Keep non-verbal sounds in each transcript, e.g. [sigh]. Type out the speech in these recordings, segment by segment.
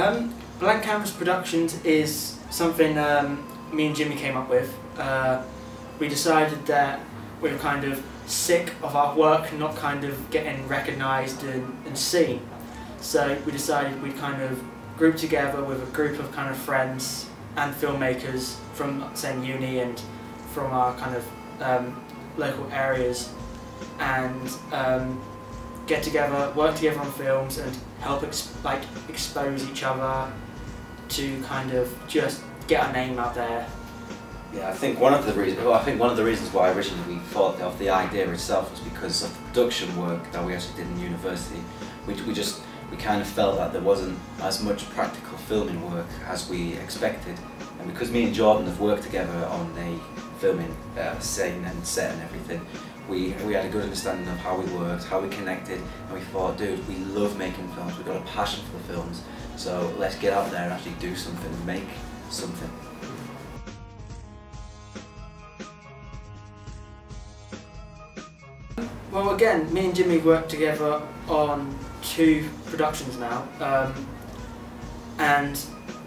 Um, Blanc Canvas Productions is something um, me and Jimmy came up with. Uh, we decided that we were kind of sick of our work not kind of getting recognised and, and seen. So we decided we'd kind of group together with a group of kind of friends and filmmakers from same uni and from our kind of um, local areas and um, get together, work together on films and help ex like expose each other to kind of just get our name out there. Yeah, I think one of the reasons. Well, I think one of the reasons why originally we thought of the idea itself was because of the production work that we actually did in university. We, we just we kind of felt that there wasn't as much practical filming work as we expected, and because me and Jordan have worked together on the filming uh, scene and set and everything, we, we had a good understanding of how we worked, how we connected, and we thought, dude, we love making films, we've got a passion for the films, so let's get out there and actually do something, and make something. Well, again, me and Jimmy worked together on two productions now, um, and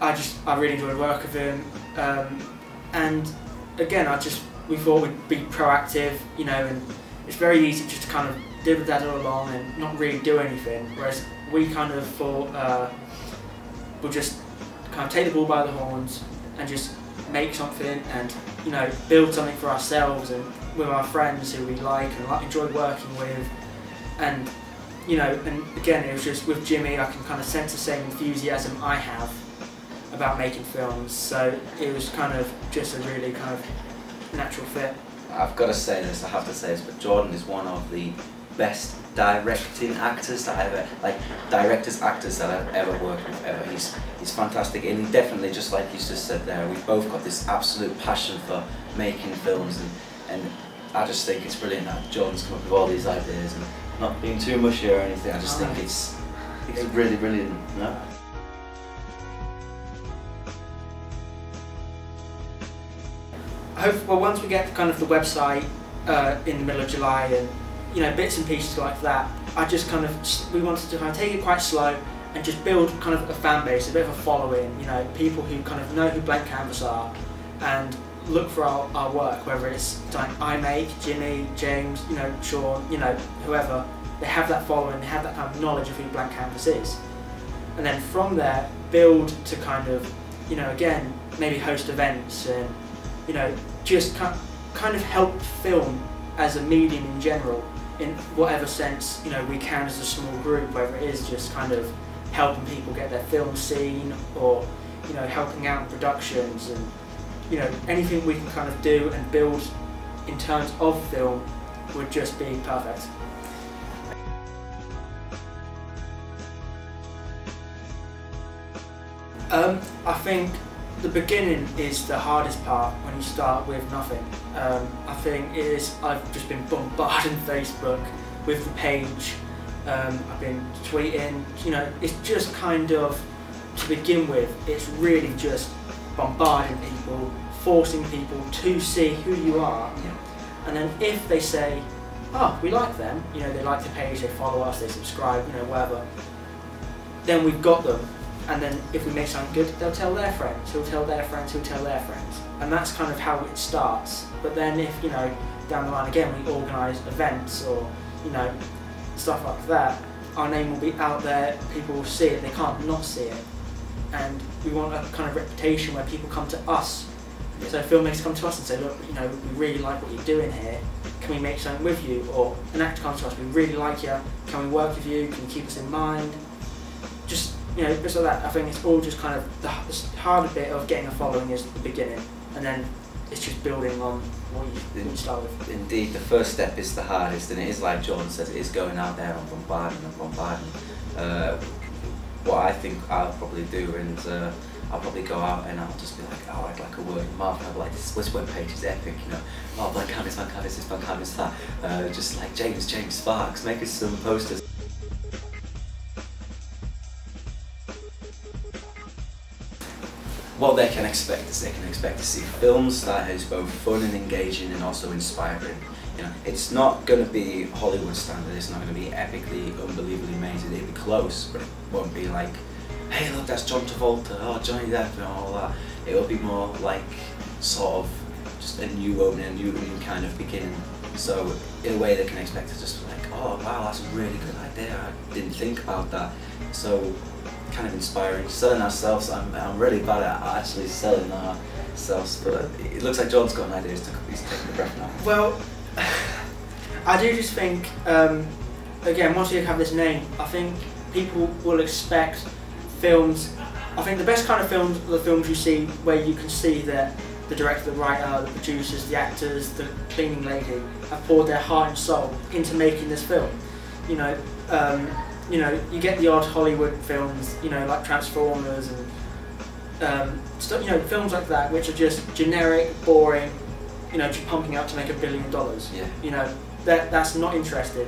I just I really enjoyed working with him. Um, and again, I just we thought we'd be proactive, you know, and it's very easy just to kind of do the dad all along and not really do anything. Whereas we kind of thought uh, we'll just kind of take the ball by the horns and just make something and you know build something for ourselves and with our friends who we like and like enjoy working with and you know and again it was just with Jimmy I can kind of sense the same enthusiasm I have about making films so it was kind of just a really kind of natural fit. I've got to say this, I have to say this, but Jordan is one of the best directing actors that I've ever, like directors, actors that I've ever worked with ever. He's he's fantastic, and he definitely, just like you just said there, we've both got this absolute passion for making films, and and I just think it's brilliant that Jordan's come up with all these ideas and not being too mushy or anything. I just think it's it's really brilliant. You know? Well once we get kind of the website uh, in the middle of July and you know bits and pieces like that, I just kind of we wanted to kind of take it quite slow and just build kind of a fan base, a bit of a following. You know, people who kind of know who Blanc Canvas are and look for our, our work, whether it's like I make, Jimmy, James, you know, Sean, you know, whoever. They have that following, they have that kind of knowledge of who Blanc Canvas is, and then from there build to kind of, you know, again maybe host events and you know, just kind of help film as a medium in general, in whatever sense, you know, we can as a small group, whether it is just kind of helping people get their film seen or, you know, helping out productions and, you know, anything we can kind of do and build in terms of film would just be perfect. Um, I think the beginning is the hardest part when you start with nothing. Um, I think it is, I've just been bombarding Facebook with the page, um, I've been tweeting, you know, it's just kind of, to begin with, it's really just bombarding people, forcing people to see who you are. Yeah. And then if they say, oh, we like them, you know, they like the page, they follow us, they subscribe, you know, whatever, then we've got them and then if we make something good, they'll tell their friends, who'll tell their friends, who'll tell their friends. And that's kind of how it starts. But then if, you know, down the line again we organise events or, you know, stuff like that, our name will be out there, people will see it, they can't not see it. And we want a kind of reputation where people come to us. So filmmakers come to us and say, look, you know, we really like what you're doing here, can we make something with you? Or an actor comes to us, we really like you, can we work with you, can you keep us in mind? Just you know, like that, I think it's all just kind of the, the harder bit of getting a following is the beginning, and then it's just building on what you, start with. Indeed, the first step is the hardest, and it is like John says, it is going out there and bombarding and bombarding. Uh, what I think I'll probably do, and uh, I'll probably go out and I'll just be like, oh, I'd like a word mouth, and I'll be like, this, this web page is epic, you know, oh, Blanc Canvas, Blanc Canvas, this, Blanc Canvas, that. Uh, just like James, James Sparks, make us some posters. What they can expect is they can expect to see films that is both fun and engaging and also inspiring. You know, it's not going to be Hollywood standard. It's not going to be epically, unbelievably amazing. It'll be close, but it won't be like hey look that's John Travolta, oh Johnny Depp and all that. It will be more like sort of just a new opening, a new kind of beginning. So in a way they can expect to just like, oh wow, that's a really good idea. I didn't think about that. So kind of inspiring. Selling ourselves, I'm, I'm really bad at actually selling ourselves, but it looks like John's got an idea. He's, taking the breath now. Well, [sighs] I do just think, um, again, once you have this name, I think people will expect films. I think the best kind of films are the films you see where you can see that the director, the writer, the producers, the actors, the cleaning lady have poured their heart and soul into making this film. You know, um, you know, you get the odd Hollywood films, you know, like Transformers and um, stuff, you know, films like that, which are just generic, boring, you know, just pumping out to make a billion dollars. Yeah. You know, that that's not interesting.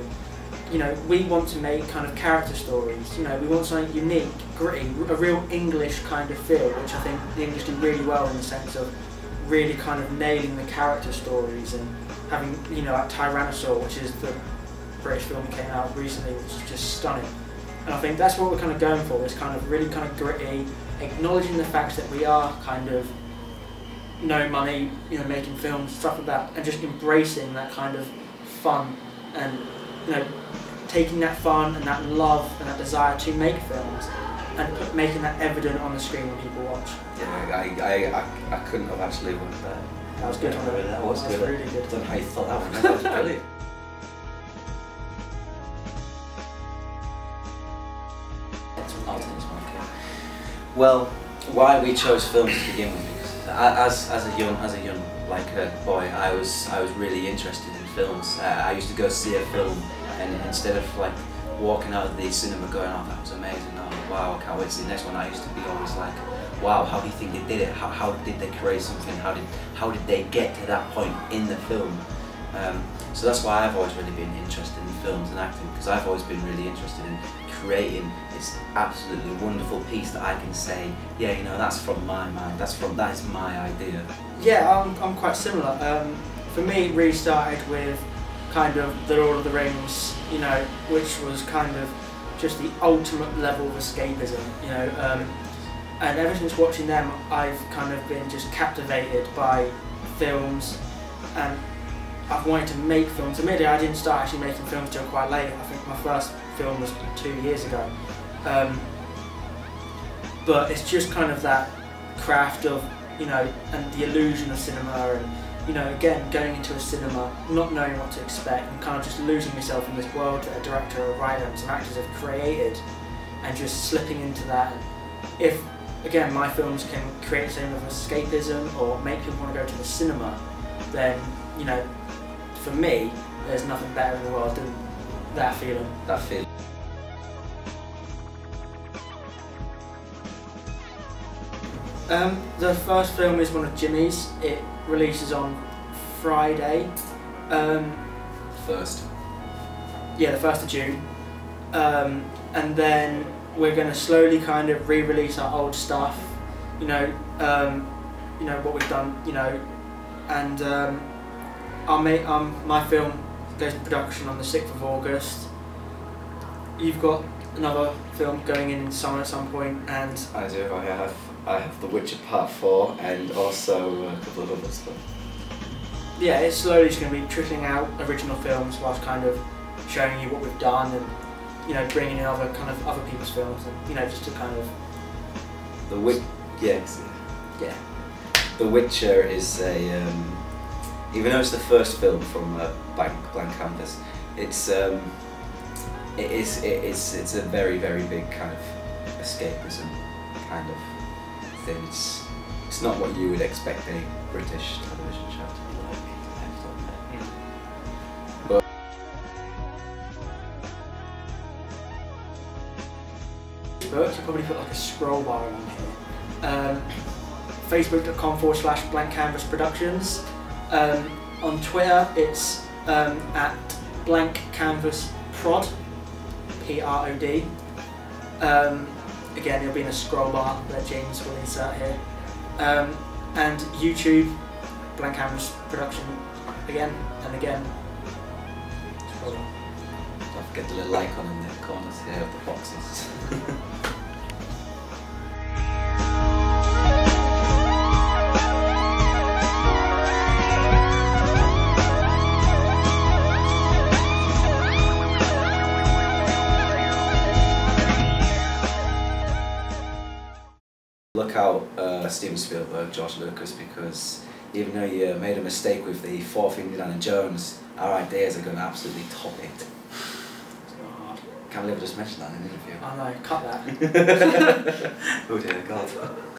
You know, we want to make kind of character stories. You know, we want something unique, gritty, a real English kind of feel, which I think the English do really well in the sense of really kind of nailing the character stories and having, you know, like Tyrannosaur, which is the British film that came out recently, which is just stunning. And I think that's what we're kind of going for, this kind of really kind of gritty, acknowledging the fact that we are kind of no money, you know, making films, stuff like that, and just embracing that kind of fun and, you know, taking that fun and that love and that desire to make films and put, making that evident on the screen when people watch. Yeah, I, I, I, I couldn't have actually won that. That was good. That was, that was That was good. really good. I don't know how you thought that one. That was brilliant. I'll take one. Well, why we chose film to begin with? Because as as a young as a young like uh, boy, I was I was really interested in films. Uh, I used to go see a film, and instead of like walking out of the cinema going, "Oh, that was amazing! Oh, wow, I can't wait to see the next one," I used to be always like, "Wow, how do you think they did it? How, how did they create something? How did how did they get to that point in the film?" Um, so that's why I've always really been interested in films and acting because I've always been really interested in creating this absolutely wonderful piece that I can say, yeah, you know, that's from my mind. That's from that is my idea. Yeah, I'm, I'm quite similar. Um, for me, it really started with kind of The Lord of the Rings, you know, which was kind of just the ultimate level of escapism, you know. Um, and ever since watching them, I've kind of been just captivated by films, and I've wanted to make films. Admittedly, I didn't start actually making films till quite late. I think my first film was two years ago. Um, but it's just kind of that craft of you know, and the illusion of cinema, and you know, again, going into a cinema, not knowing what to expect, and kind of just losing yourself in this world that a director, a writer, and some actors have created, and just slipping into that. If again, my films can create same of escapism or make people want to go to the cinema, then you know, for me, there's nothing better in the world than that feeling. That feeling. Um, the first film is one of Jimmy's. It releases on Friday. Um, First. yeah, the first of June. Um, and then we're going to slowly kind of re-release our old stuff. You know, um, you know what we've done. You know, and um, our ma- um, my film goes to production on the sixth of August. You've got another film going in in summer at some point, and I do. I have. I have The Witcher Part Four, and also a couple of other stuff. yeah, it's slowly just going to be trickling out original films whilst kind of showing you what we've done and you know bringing in other kind of other people's films and you know just to kind of The Witch. Yes. yeah The Witcher is a. Um, even though it's the first film from uh, Blanc Blanc Canvas, it's um, it is it is it's a very very big kind of escapism kind of It's it's not what you would expect a British television show to be like. You probably put like a scroll bar on here. Um, Facebook.com forward slash blanc canvas productions. Um, on Twitter, it's um, at blanc canvas prod, P R O D. Um, again, there'll be in a scroll bar that James will insert here. Um, and YouTube, blanc canvas production again and again. Don't forget the little icon in the corners here of the boxes. [laughs] uh, Steven Spielberg, George Lucas, because even though you made a mistake with the fourth Indiana Jones, our ideas are going to absolutely top it. It's. Can't believe I just mentioned that in an interview. I know, cut that. [laughs] oh dear God.